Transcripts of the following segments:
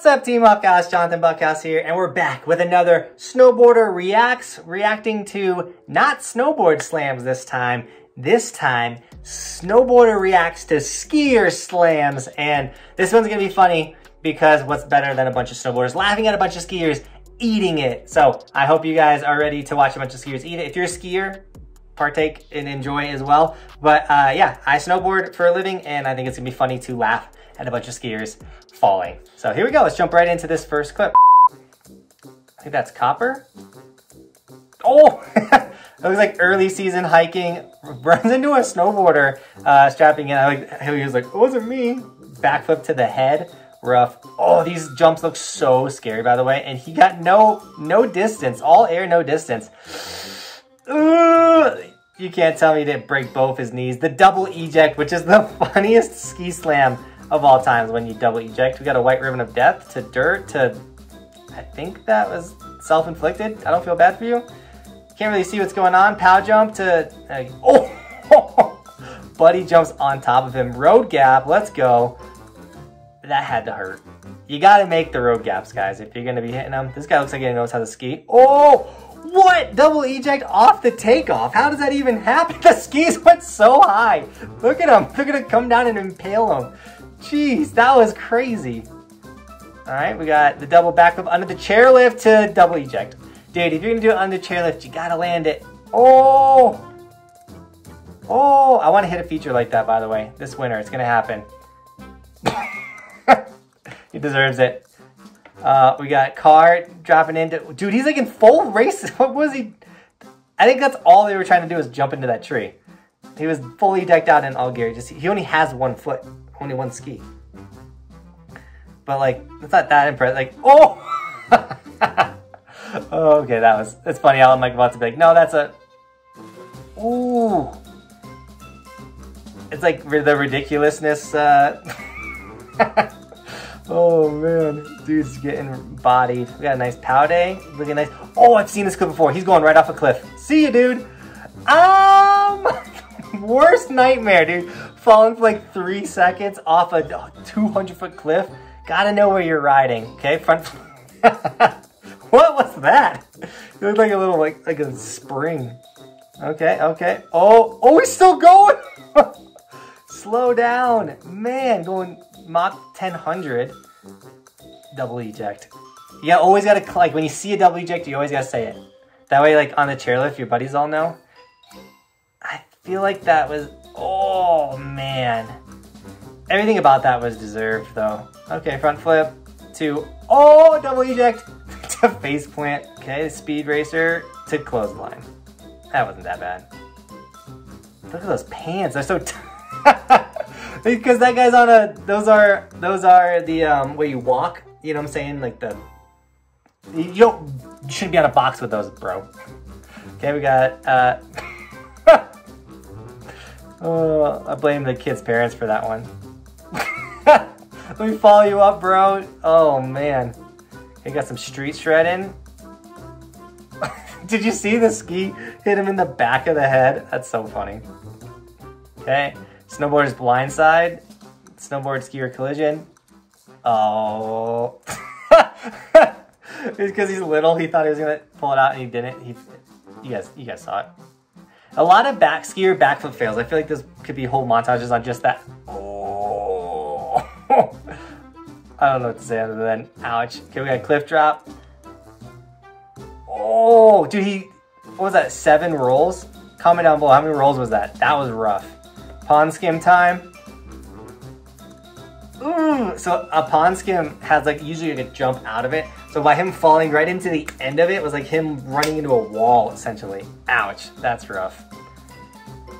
What's up, Team Buckhouse? Johnathan Buckhouse here, and we're back with another Snowboarder Reacts, reacting to not snowboard slams this time. This time, Snowboarder reacts to skier slams, and this one's gonna be funny because what's better than a bunch of snowboarders laughing at a bunch of skiers eating it? So I hope you guys are ready to watch a bunch of skiers eat it. If you're a skier, partake and enjoy as well. But uh, yeah, I snowboard for a living, and I think it's gonna be funny to laugh at a bunch of skiers falling. So here we go, let's jump right into this first clip. I think that's copper. Oh, it looks like early season hiking, runs into a snowboarder uh, strapping in. I like he was like, it wasn't me. Backflip to the head, rough. Oh, these jumps look so scary, by the way. And he got no no distance, all air, no distance. Ugh. You can't tell me he didn't break both his knees. The double eject, which is the funniest ski slam of all times when you double eject. We got a white ribbon of death to dirt to, I think that was self-inflicted. I don't feel bad for you. Can't really see what's going on. Pow jump to, uh, oh, Buddy jumps on top of him. Road gap, let's go. That had to hurt. You gotta make the road gaps, guys, if you're gonna be hitting them. This guy looks like he knows how to ski. Oh, what? Double eject off the takeoff. How does that even happen? The skis went so high. Look at him. They're gonna come down and impale him. Jeez, that was crazy. All right, we got the double backflip under the chairlift to double eject. Dude, if you're gonna do it under chairlift, you gotta land it. Oh! Oh, I wanna hit a feature like that, by the way. This winter, it's gonna happen. he deserves it. Uh, we got car dropping into, dude, he's like in full race. What was he? I think that's all they were trying to do is jump into that tree. He was fully decked out in all gear. Just he only has one foot, only one ski. But like, it's not that impressive. Like, oh, oh okay, that was. It's funny. I'm like about to be like, no, that's a. Ooh, it's like the ridiculousness. Uh... oh man, dude's getting bodied. We got a nice pow day, looking nice. Oh, I've seen this clip before. He's going right off a cliff. See you, dude. Um. worst nightmare, dude. Falling for like three seconds off a 200 foot cliff. Gotta know where you're riding, okay? Front. what was that? It looked like a little like like a spring. Okay, okay. Oh, oh, he's still going. Slow down, man. Going Mach 1000. Double eject. Yeah, always gotta like when you see a double eject, you always gotta say it. That way, like on the chairlift, your buddies all know feel like that was, oh man. Everything about that was deserved though. Okay, front flip to, oh, double eject to face plant. Okay, speed racer to clothesline. That wasn't that bad. Look at those pants, they're so because that guy's on a, those are, those are the, um, where you walk, you know what I'm saying? Like the, you don't, you shouldn't be on a box with those, bro. Okay, we got, uh, I blame the kid's parents for that one. Let me follow you up, bro. Oh, man. He got some street shredding. Did you see the ski hit him in the back of the head? That's so funny. Okay, snowboarder's blindside. Snowboard skier collision. Oh. it's because he's little. He thought he was gonna pull it out and he didn't. He, you guys, you guys saw it. A lot of back skier backflip fails. I feel like this could be whole montages on just that. Oh. I don't know what to say other than ouch. Okay, we got a cliff drop. Oh, dude, he, what was that, seven rolls? Comment down below, how many rolls was that? That was rough. Pond skim time. Ooh, so a pond skim has like usually like a jump out of it. So by him falling right into the end of it was like him running into a wall essentially. Ouch, that's rough.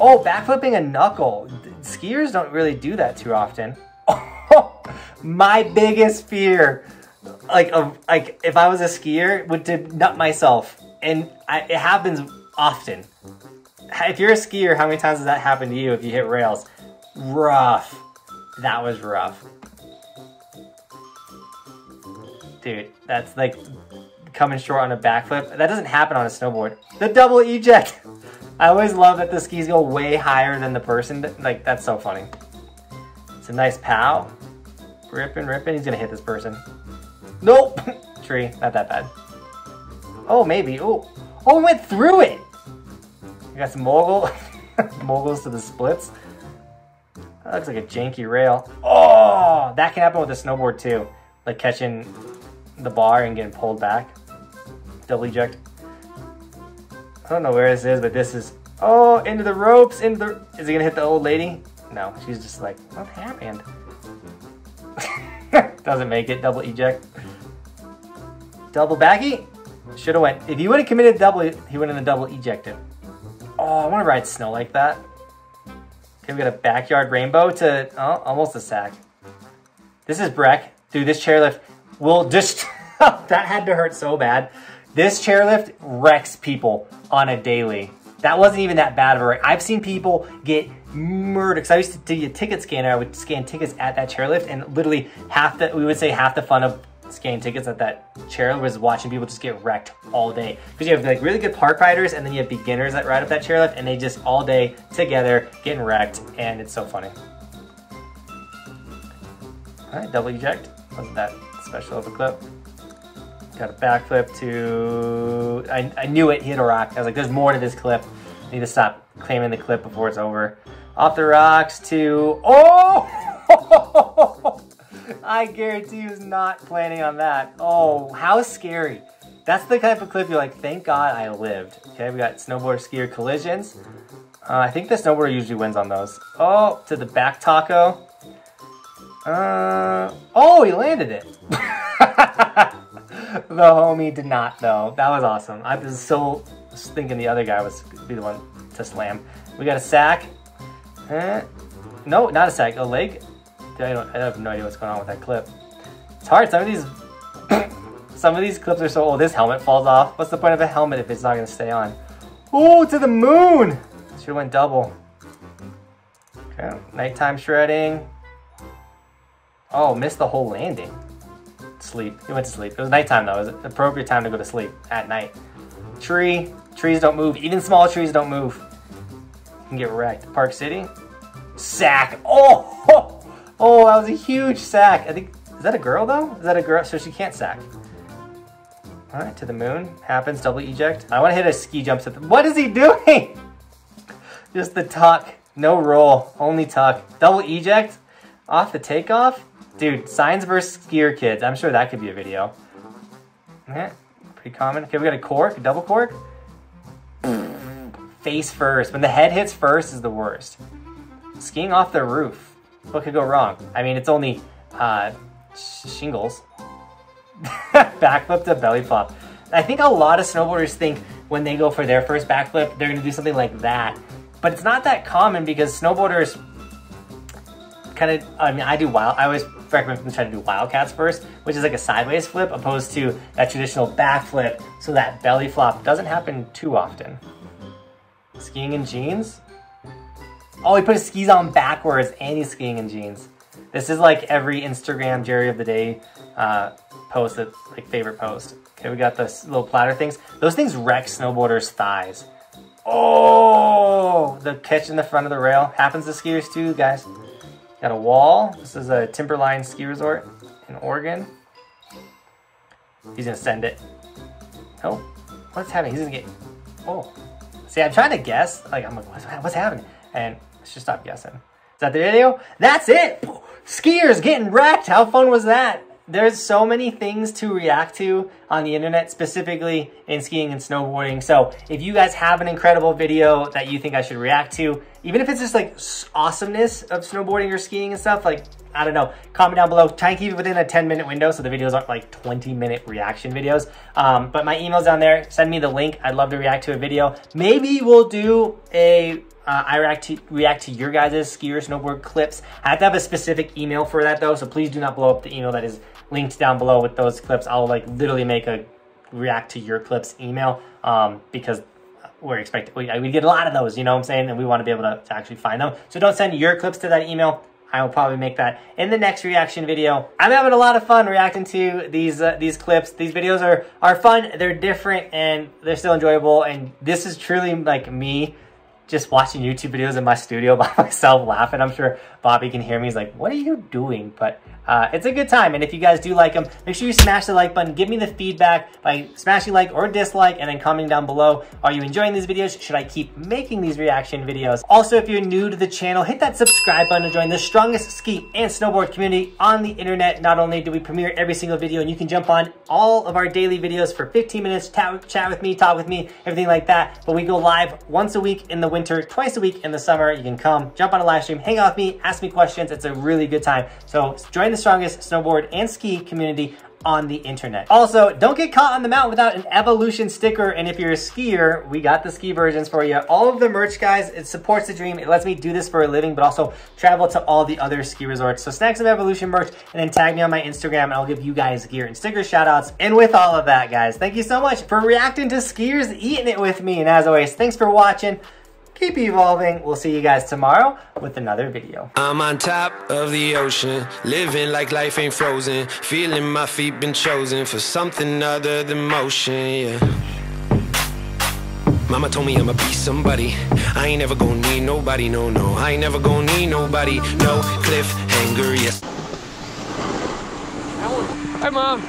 Oh, backflipping a knuckle. Skiers don't really do that too often. Oh, my biggest fear, like of like if I was a skier, would to nut myself, and I, it happens often. If you're a skier, how many times does that happen to you if you hit rails? Rough. That was rough. Dude, that's like coming short on a backflip. That doesn't happen on a snowboard. The double eject. I always love that the skis go way higher than the person. Like, that's so funny. It's a nice pow. Ripping, ripping. He's gonna hit this person. Nope. Tree, not that bad. Oh, maybe. Oh, oh, we went through it. We got some mogul, moguls to the splits. That looks like a janky rail. Oh, that can happen with a snowboard too. Like catching the bar and getting pulled back. Double eject. I don't know where this is, but this is, oh, into the ropes, into the, is he gonna hit the old lady? No, she's just like, what happened? Doesn't make it, double eject. Double baggy? Should have went. If he would have committed double, he would have double ejected. Oh, I want to ride snow like that. Okay, we got a backyard rainbow to oh, almost a sack. This is Breck. Dude, this chairlift will just... that had to hurt so bad. This chairlift wrecks people on a daily. That wasn't even that bad of a wreck. I've seen people get murdered. Because I used to do a ticket scanner. I would scan tickets at that chairlift and literally half the, we would say half the fun of scanning tickets at that chair was watching people just get wrecked all day. Because you have like really good park riders and then you have beginners that ride up that chairlift and they just all day together getting wrecked and it's so funny. All right, double eject. Wasn't that special of a clip? Got a backflip to, I, I knew it, hit a rock. I was like, there's more to this clip. I need to stop claiming the clip before it's over. Off the rocks to, oh! I guarantee he was not planning on that. Oh, how scary. That's the type of clip you're like, thank God I lived. Okay, we got snowboard skier collisions. Uh, I think the snowboarder usually wins on those. Oh, to the back taco. Uh, oh, he landed it. the homie did not though. That was awesome. I was so thinking the other guy was be the one to slam. We got a sack. Eh, no, not a sack. A leg. I, don't, I have no idea what's going on with that clip. It's hard. Some of these, some of these clips are so old. This helmet falls off. What's the point of a helmet if it's not going to stay on? Ooh, to the moon! Should have went double. Okay, nighttime shredding. Oh, missed the whole landing. Sleep. He went to sleep. It was nighttime though. It was appropriate time to go to sleep at night. Tree. Trees don't move. Even small trees don't move. You can get wrecked. Park City. Sack. Oh! Oh, that was a huge sack. I think, is that a girl though? Is that a girl? So she can't sack. All right, to the moon. Happens, double eject. I want to hit a ski jump. What is he doing? Just the tuck. No roll, only tuck. Double eject off the takeoff. Dude, signs versus skier kids. I'm sure that could be a video. Yeah, pretty common. Okay, we got a cork, a double cork. Face first. When the head hits first is the worst. Skiing off the roof. What could go wrong? I mean, it's only uh, shingles. backflip to belly flop. I think a lot of snowboarders think when they go for their first backflip, they're gonna do something like that. But it's not that common because snowboarders kind of, I mean, I do wild, I always recommend them try to do wildcats first, which is like a sideways flip opposed to that traditional backflip. So that belly flop doesn't happen too often. Skiing in jeans? Oh, he put his skis on backwards and he's skiing in jeans. This is like every Instagram Jerry of the Day uh, post, that, like favorite post. Okay, we got this little platter things. Those things wreck snowboarders' thighs. Oh, the catch in the front of the rail. Happens to skiers too, guys. Got a wall. This is a Timberline ski resort in Oregon. He's gonna send it. Oh, what's happening? He's gonna get, oh. See, I'm trying to guess. Like, I'm like, what's, what's happening? And let's just stop guessing. Is that the video? That's it! Skiers getting wrecked! How fun was that? There's so many things to react to on the internet, specifically in skiing and snowboarding. So if you guys have an incredible video that you think I should react to, even if it's just like awesomeness of snowboarding or skiing and stuff, like, I don't know, comment down below. Try and keep it within a 10 minute window so the videos aren't like 20 minute reaction videos. Um, but my email's down there. Send me the link. I'd love to react to a video. Maybe we'll do a uh, I react to, react to your guys' skier snowboard clips. I have to have a specific email for that though, so please do not blow up the email that is linked down below with those clips. I'll like literally make a react to your clips email um, because we're expecting, we, we get a lot of those, you know what I'm saying? And we want to be able to, to actually find them. So don't send your clips to that email. I will probably make that in the next reaction video. I'm having a lot of fun reacting to these uh, these clips. These videos are are fun. They're different and they're still enjoyable. And this is truly like me just watching YouTube videos in my studio by myself laughing. I'm sure Bobby can hear me. He's like, what are you doing? But uh, it's a good time. And if you guys do like them, make sure you smash the like button. Give me the feedback by smashing like or dislike and then commenting down below. Are you enjoying these videos? Should I keep making these reaction videos? Also, if you're new to the channel, hit that subscribe button to join the strongest ski and snowboard community on the internet. Not only do we premiere every single video and you can jump on all of our daily videos for 15 minutes, chat, chat with me, talk with me, everything like that. But we go live once a week in the winter, twice a week in the summer. You can come, jump on a live stream, hang out with me, ask me questions. It's a really good time. So join the strongest snowboard and ski community on the internet. Also, don't get caught on the mountain without an Evolution sticker. And if you're a skier, we got the ski versions for you. All of the merch, guys, it supports the dream. It lets me do this for a living, but also travel to all the other ski resorts. So snag some Evolution merch and then tag me on my Instagram and I'll give you guys gear and sticker shout outs. And with all of that, guys, thank you so much for reacting to skiers eating it with me. And as always, thanks for watching keep evolving. We'll see you guys tomorrow with another video. I'm on top of the ocean, living like life ain't frozen, feeling my feet been chosen for something other than motion, yeah. Mama told me I'ma be somebody. I ain't never gonna need nobody, no, no. I ain't never gonna need nobody, no cliffhanger, yes. Hi, Mom.